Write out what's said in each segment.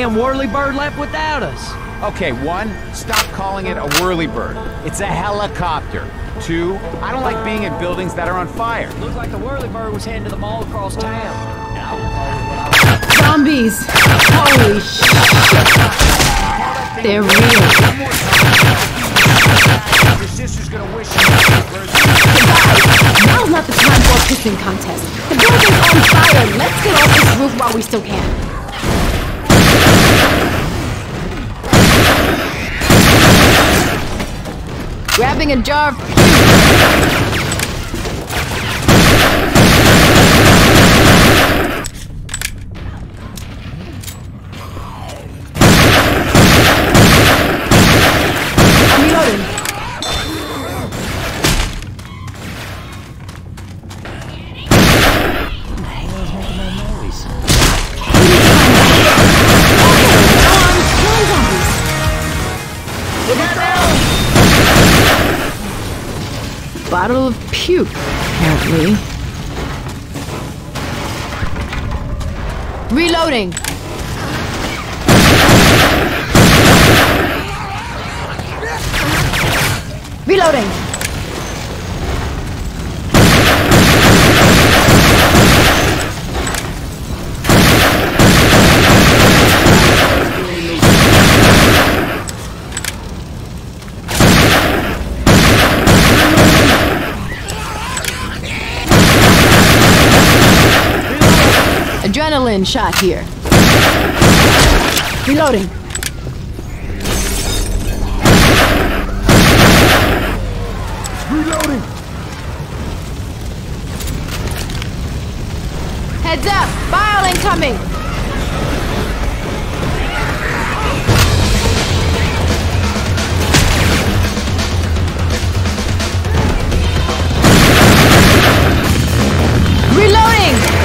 Goddamn whirlybird left without us. Okay, one, stop calling it a whirlybird. It's a helicopter. Two, I don't like being in buildings that are on fire. Looked like the whirlybird was heading to the mall across town. And Zombies! Holy shit! They're real. Your sister's gonna wish Now's not the time for a pissing contest. The building's on fire. Let's get off this roof while we still can. Grabbing a jar of Reloading. Reloading. Adrenaline shot here. Reloading. Reloading! Heads up! Bile incoming! Reloading!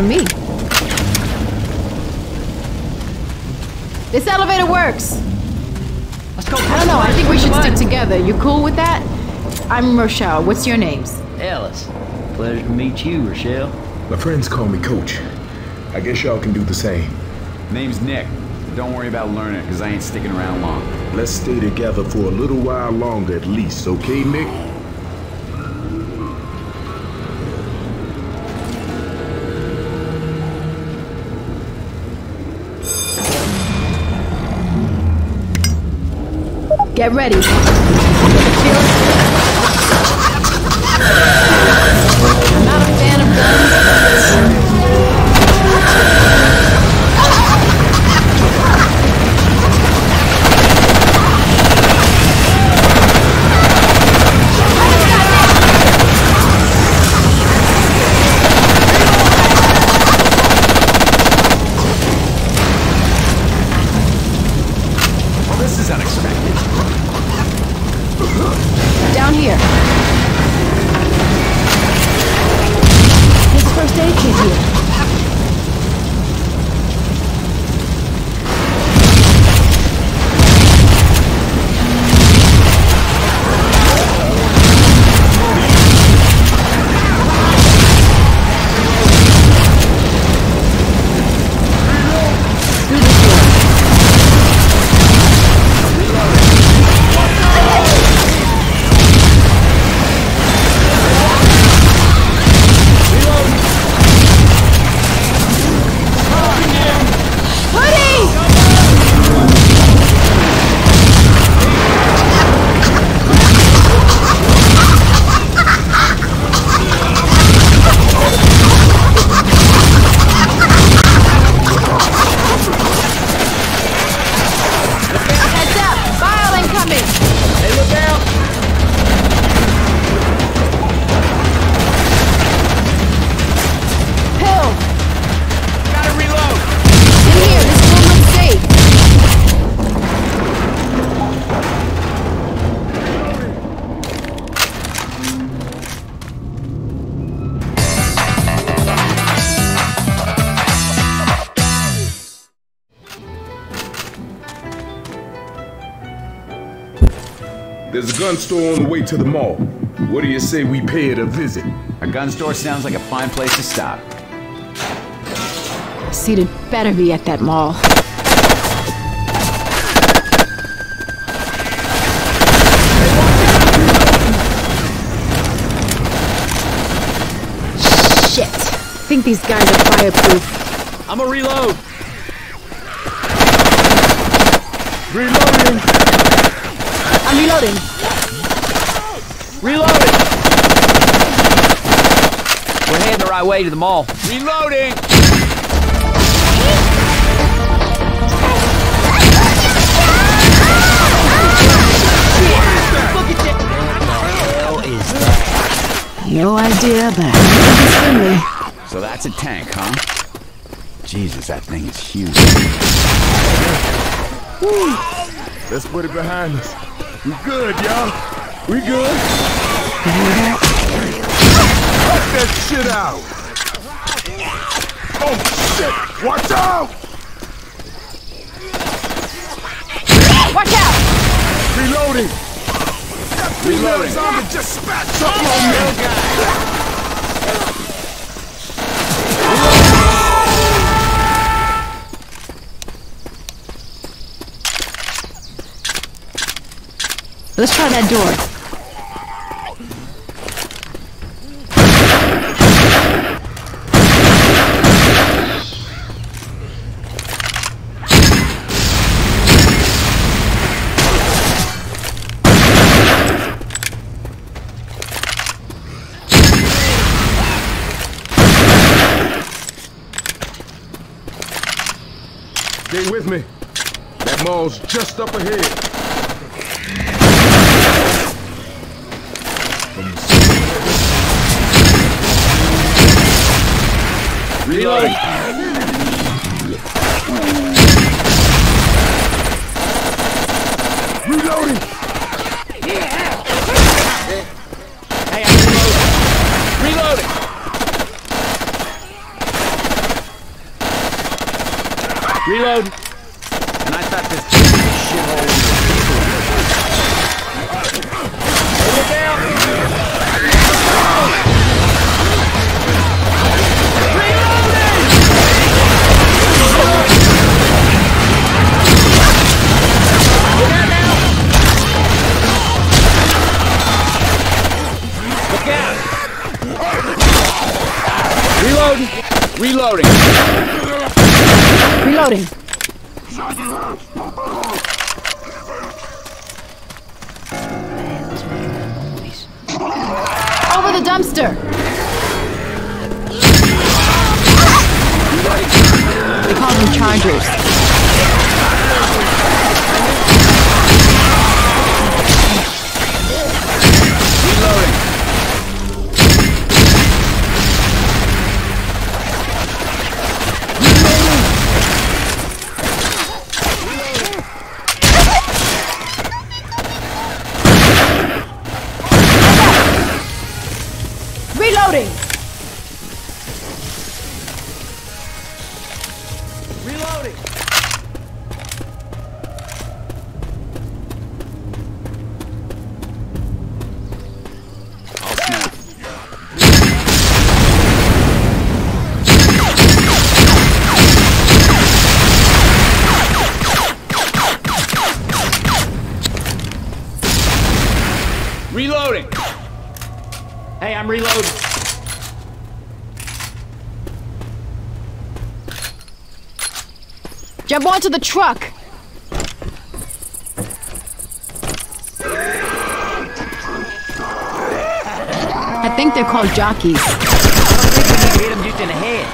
For me. This elevator works. Let's go. I don't know, I think we should stick together. You cool with that? I'm Rochelle. What's your names? Ellis. Pleasure to meet you, Rochelle. My friends call me Coach. I guess y'all can do the same. Name's Nick. Don't worry about learning, because I ain't sticking around long. Let's stay together for a little while longer at least, okay, Nick? Get ready. Store on the way to the mall. What do you say we pay it a visit? A gun store sounds like a fine place to stop. CEDA better be at that mall. Shit! I think these guys are fireproof. I'm a reload! Reloading! I'm reloading. Reloading! We're heading the right way to the mall. Reloading! No idea, but it's. So that's a tank, huh? Jesus, that thing is huge. Let's put it behind us. We good, y'all. We good. Cut that shit out. Oh, shit. Watch out. Watch out! Reloading. That female zombie just spat something on me. Let's try that door. Stay with me. That mall's just up ahead. Reloading! Reloading. Jump onto the truck. I think they're called jockeys. I don't think we to hit him just in the head.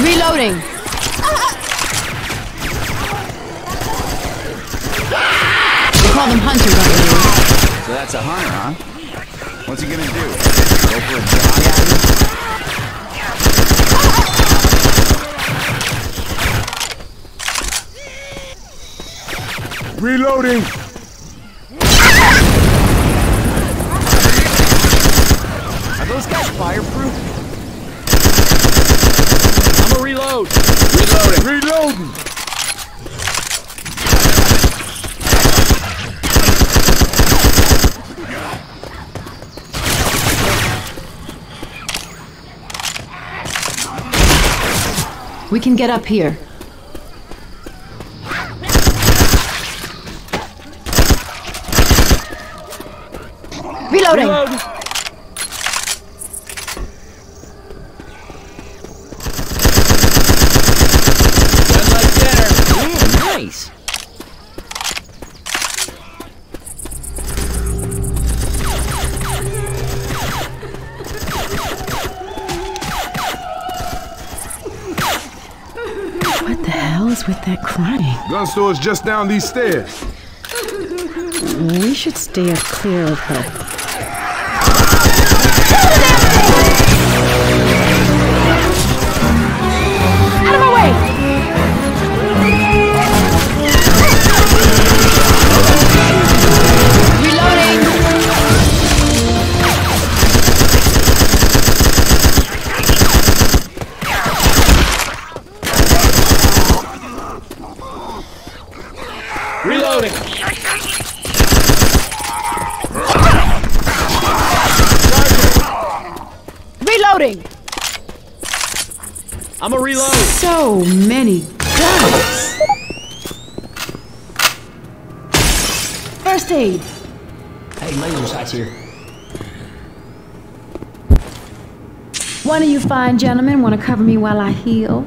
Reloading. They call them hunters over here. So that's a hunter, huh? What's he gonna do? Go for a jog at me? Reloading! Are those guys fireproof? I'm a reload. Reloading! Reloading! We can get up here. Reloading. Reload. Gun store's just down these stairs. We should steer clear of her. I'm a reload. So many guns! First aid! Hey, laser sights here. One of you fine gentlemen want to cover me while I heal?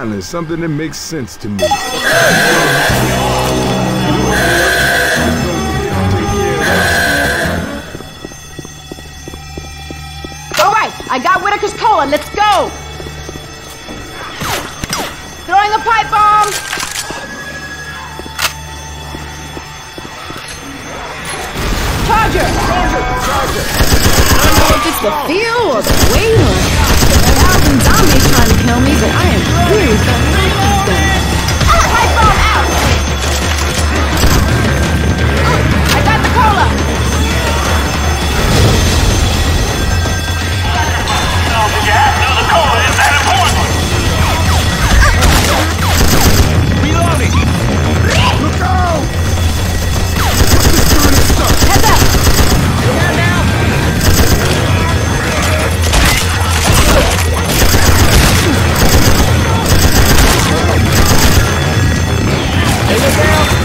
Finally, something that makes sense to me. I got Whitaker's cola, let's go! Throwing a pipe bomb! Charger! Charger! Charger! I don't know if it's the feel or the weight thousand zombies trying to kill me, but I am really thankful these. Pipe bomb out! I got the cola! So, did you have to the cola? Is that important? Reloading. Look out! Heads up! Take it down.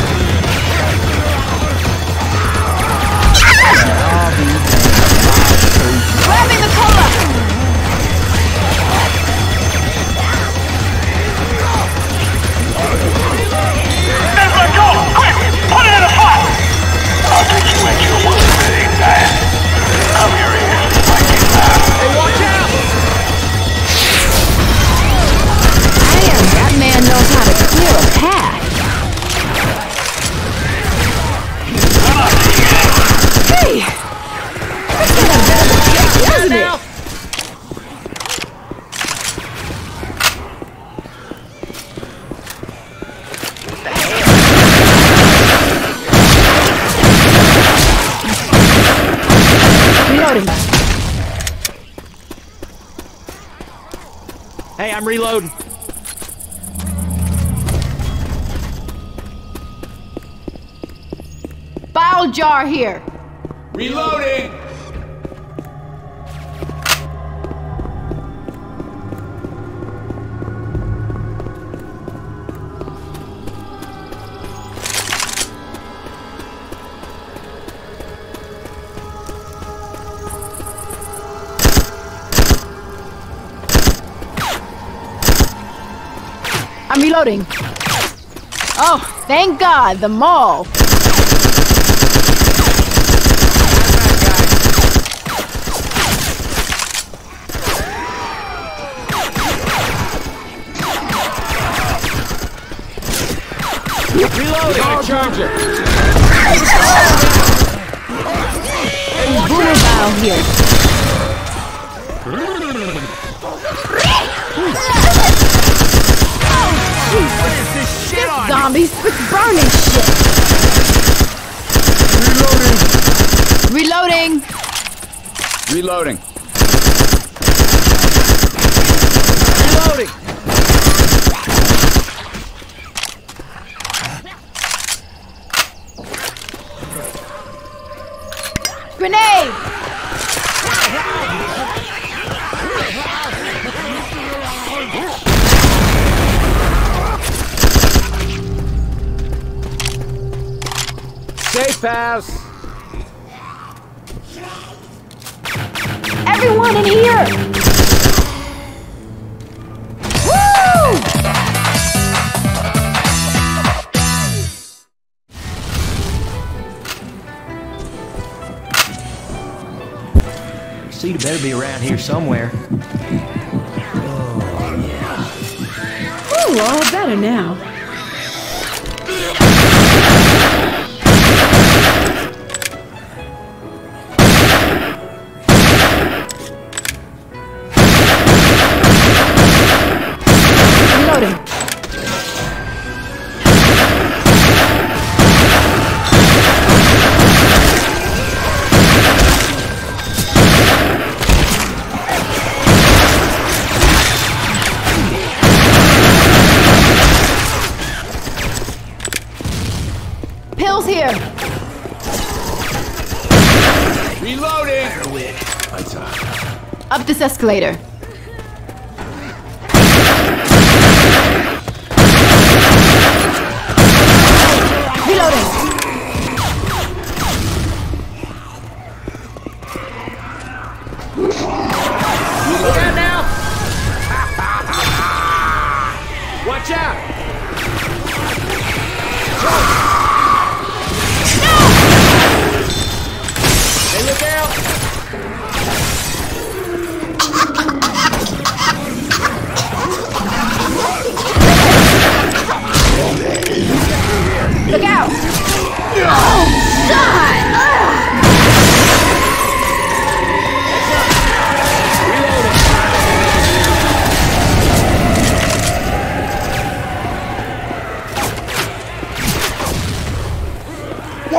Jar here. Reloading! I'm reloading. Oh, thank God, the mall. Reloading! Charger! Boomer bile here. Zombies, quit burning shit. Reloading. Reloading. Reloading. Grenade. Safe house! Everyone in here. Better be around here somewhere. oh Ooh, all better now. Up this escalator.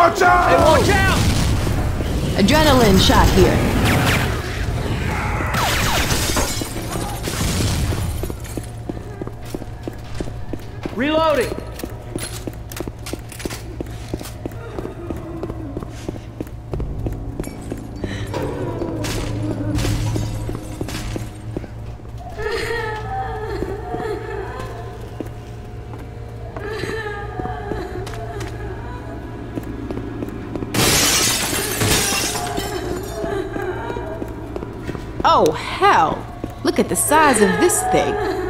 Watch out! Watch out! Adrenaline shot here. Reloading. Look at the size of this thing.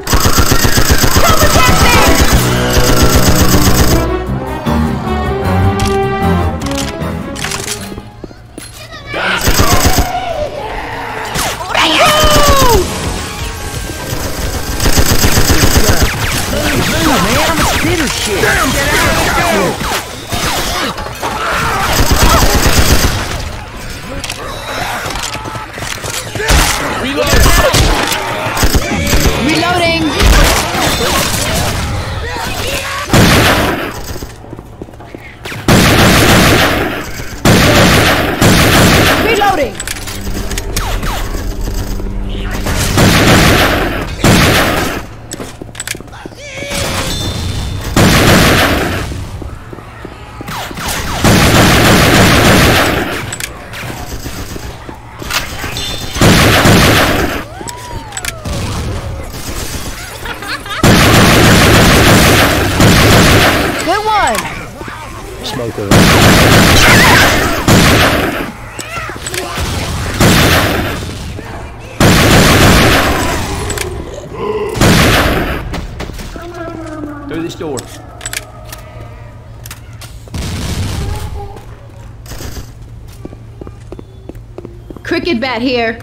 Cricket bat here.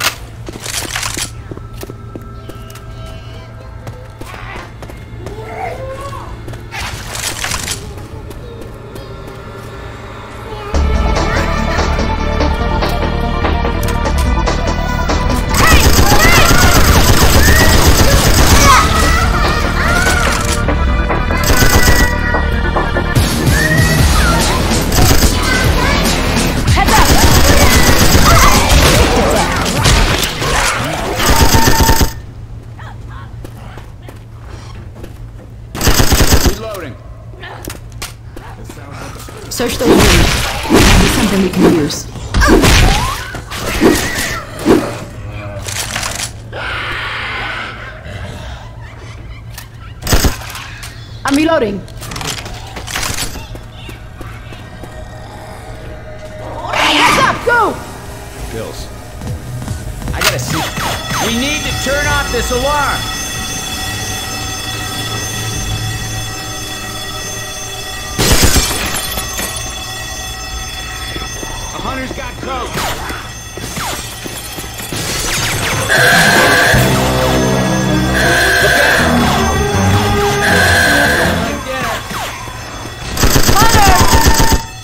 We need to turn off this alarm. The hunter's got Coach.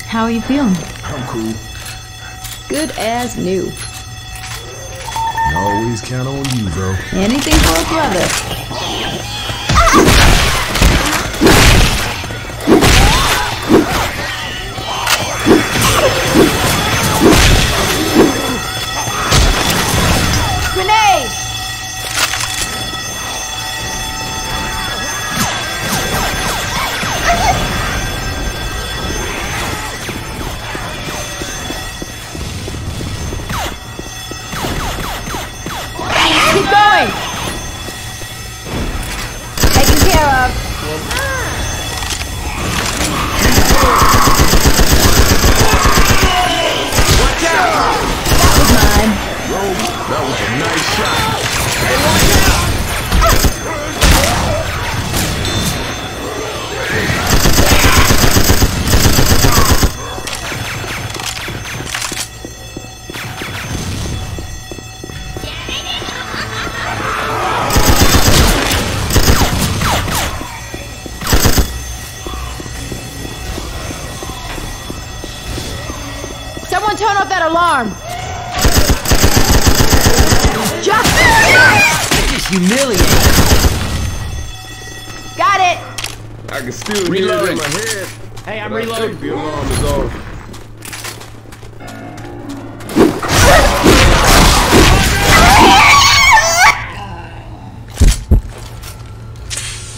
How are you feeling? I'm cool. Good as new. Always count on you, though. Anything for a brother. That was mine. That was a nice shot. Someone turn off that alarm. Just Just humiliating. got it. I can still hear it in my head. Hey, I'm but I think reloading. the alarm is off.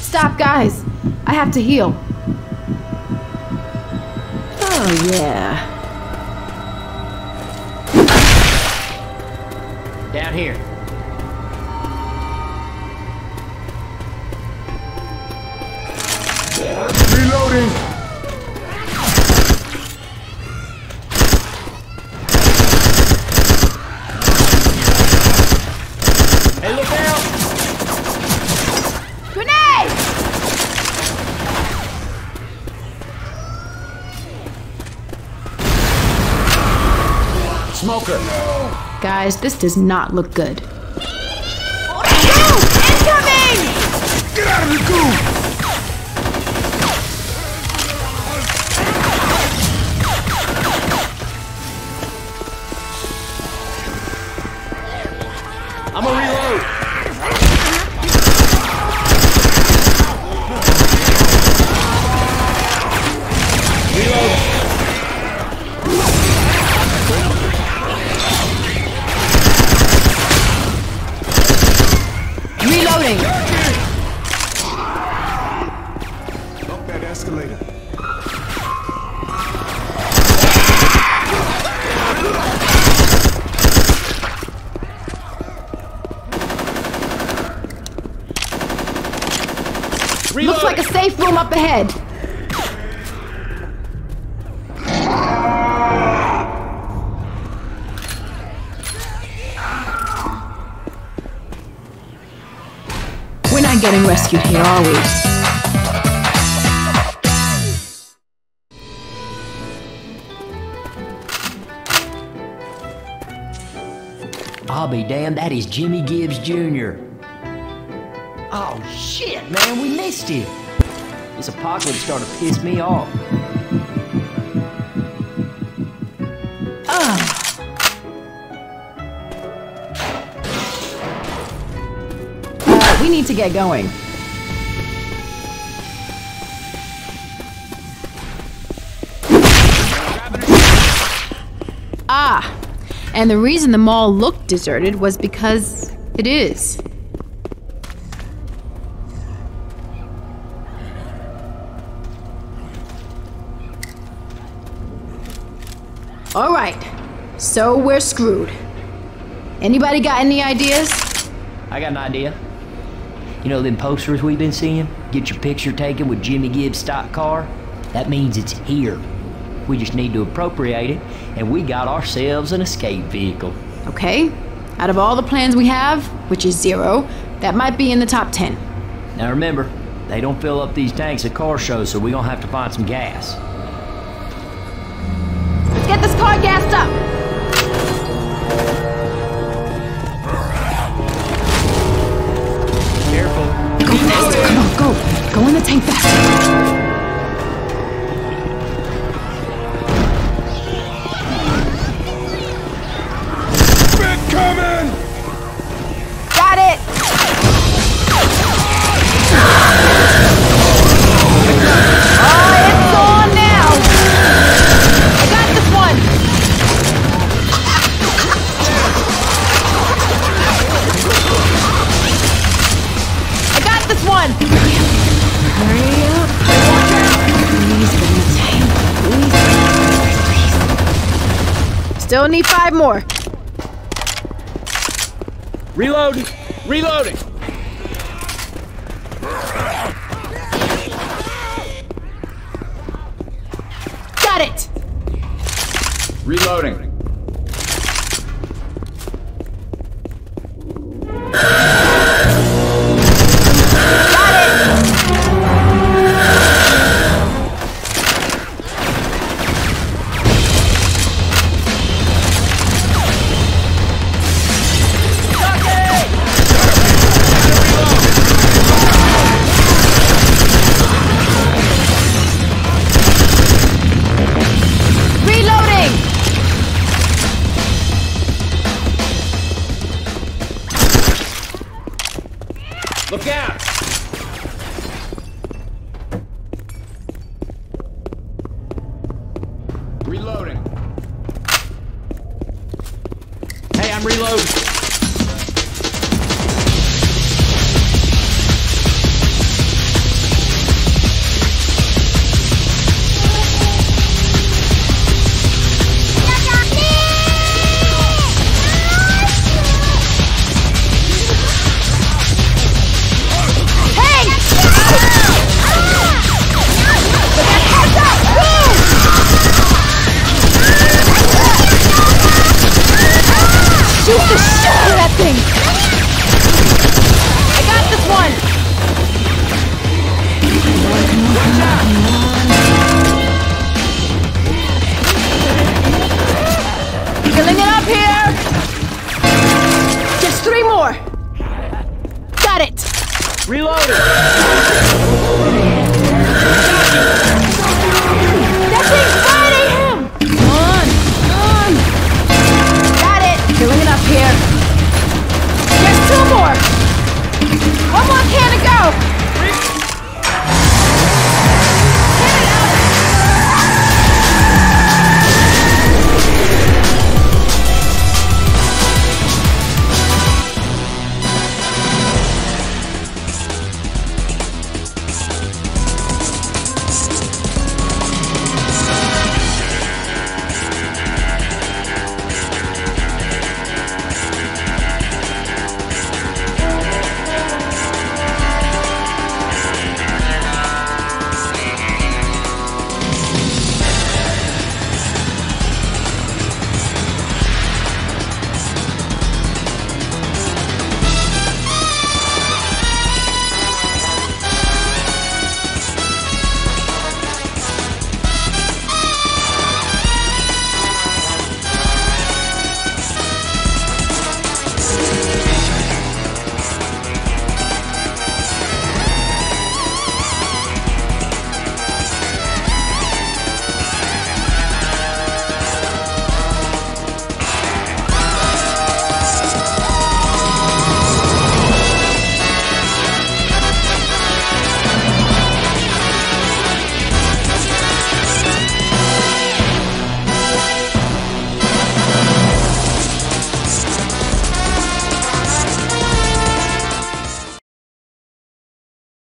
Stop, guys. I have to heal. Oh, yeah. Here. Guys, this does not look good. Go! Incoming! Get out of the goo! Reloading. Rescued here, are we? I'll be damned, that is Jimmy Gibbs Jr. Oh shit, man, we missed him. This apocalypse starting to piss me off. We need to get going. Ah, and the reason the mall looked deserted was because it is. All right, so we're screwed. Anybody got any ideas? I got an idea. You know them posters we've been seeing? Get your picture taken with Jimmy Gibbs stock car? That means it's here. We just need to appropriate it, and we got ourselves an escape vehicle. Okay, out of all the plans we have, which is zero, that might be in the top 10. Now remember, they don't fill up these tanks at car shows, so we're gonna have to find some gas. Let's get this car gassed up! Go! Go Super